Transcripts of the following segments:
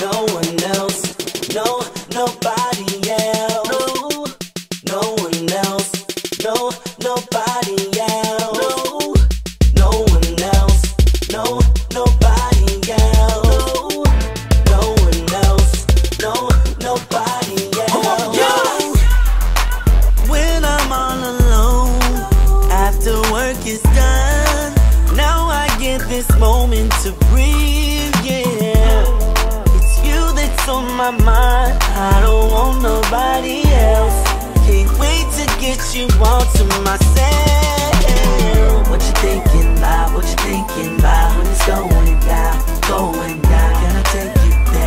No one knows. this moment to breathe, yeah It's you that's on my mind I don't want nobody else Can't wait to get you all to myself What you thinking about? What you thinking about? When it's going down, going down Can I take you there?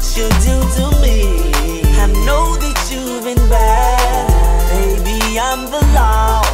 what you do to me. I know that you've been bad, baby. I'm the law.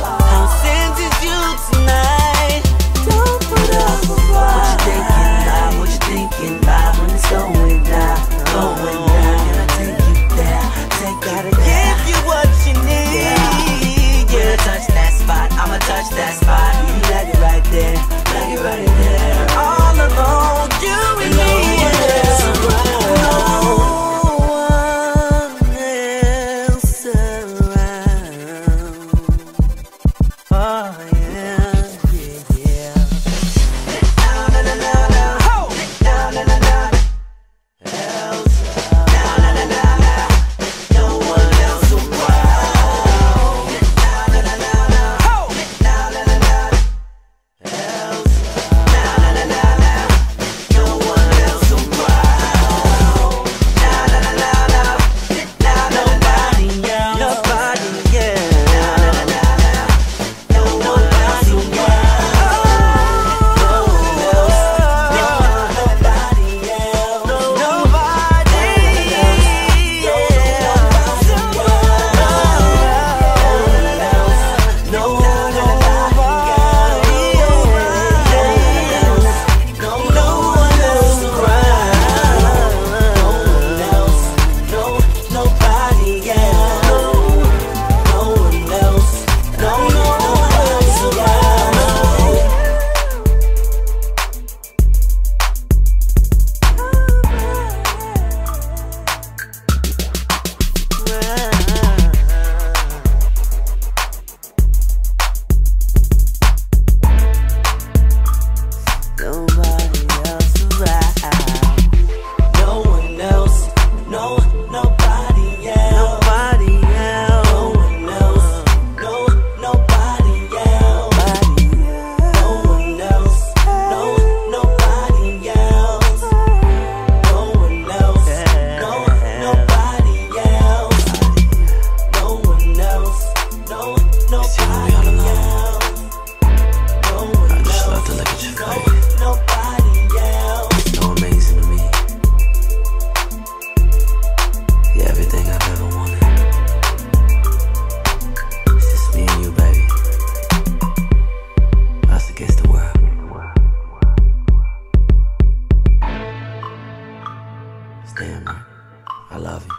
I love you.